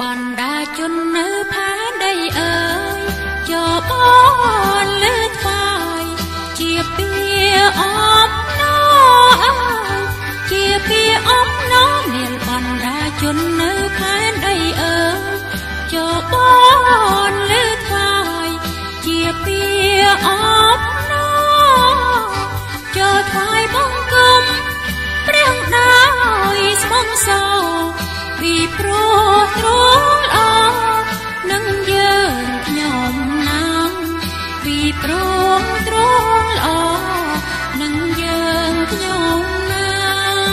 បណ្ដាជននៅផែនដីអើយចូលបងលើថ្វាយជាពីអំណរអើយជាពីអំណរមានបណ្ដាជននៅផែនដីអើយចូលបងលើថ្វាយជាពីអំណរចូលថ្វាយបង្គំព្រះដោយស្មងសោ ពីព្រោះទ្រង់ល្អនឹងយើងខ្ញុំណាំពីព្រោះទ្រង់ល្អនឹងយើងខ្ញុំណាំ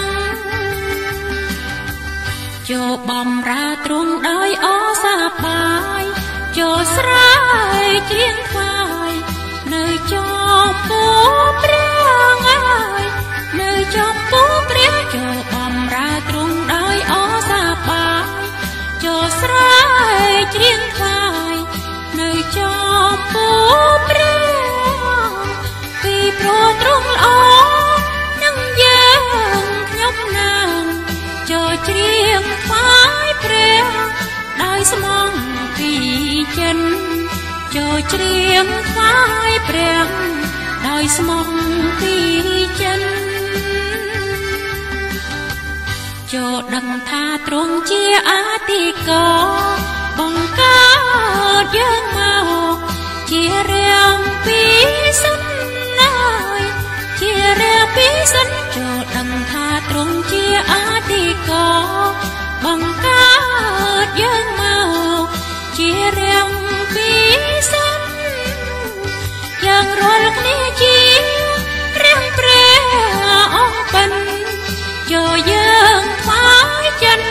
ចូលបំរើទ្រង់ដោយអសាបាយចូលស្រែកច្រៀង ចំពោះព្រះពីព្រោះទ្រង់ល្អនឹងយើងខ្ញុំណាងចូលច្រៀងថ្វាយព្រះដោយស្មងពីចិនចូលច្រៀងថ្វាយព្រះដោយស្មងពីចិនចូលដឹងថាទ្រង់ជាអាទិកោបង្កើតយើងមក ជារាំពីសិនណាយជារាំពីសិនចូលដឹងថាទ្រង់ជាអាទិកោបង្កើតយើងមកជារាំពីសិនយ៉ាងរាល់គ្នាជារាំព្រះអង្គបិណ្ឌចូលយើងថ្វាយចិន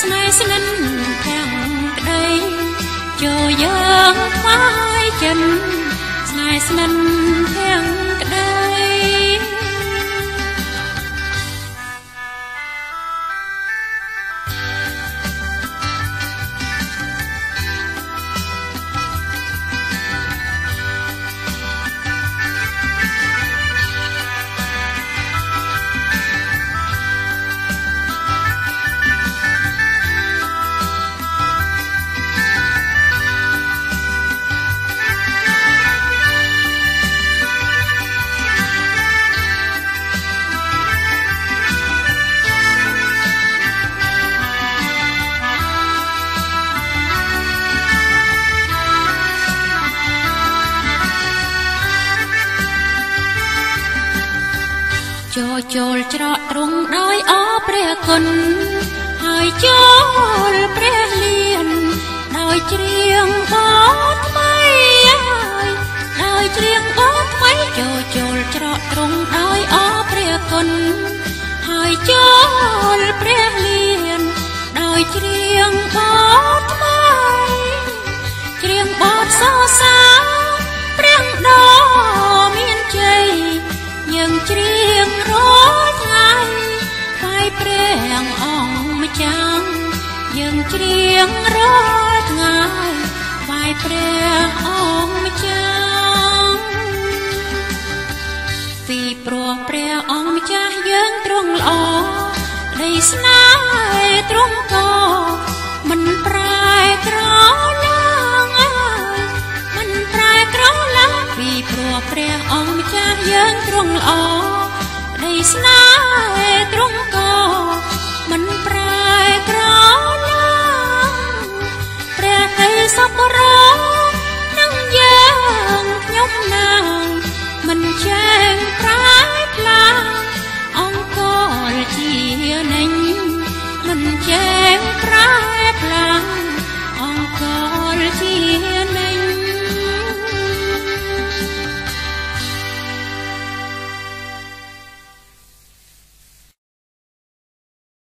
ស្នេហ៍ស្និនទាំងក្តីចូលយើងថ្វាយ ចិនស្នេហ៍ស្និនទាំង ចូលចូលច្រកទ្រង់ដោយអរព្រះគុណហើយចូលព្រះលៀនដោយច្រៀងបទថ្មីហើយដោយច្រៀងបទថ្មីចូលចូលច្រកទ្រង់ដោយអរព្រះគុណហើយចូលព្រះលៀនដោយច្រៀងប អង្គម្ចាស់យើងច្រៀងរាល់ថ្ងៃថ្វាយព្រះអង្គម្ចាស់ពីព្រោះព្រះអង្គម្ចាស់យើងទ្រង់ល្អដីស្នេហ៍ទ្រង់ក៏មិនប្រែក្រឡើងអើយមិនប្រែក្រឡើងពីព្រោះព្រះអង្គម្ចាស់យើងទ្រង់ល្អដីស្នេហ៍ទ្រង់ក៏ មិនប្រែក្រឡើងព្រះហេសពរ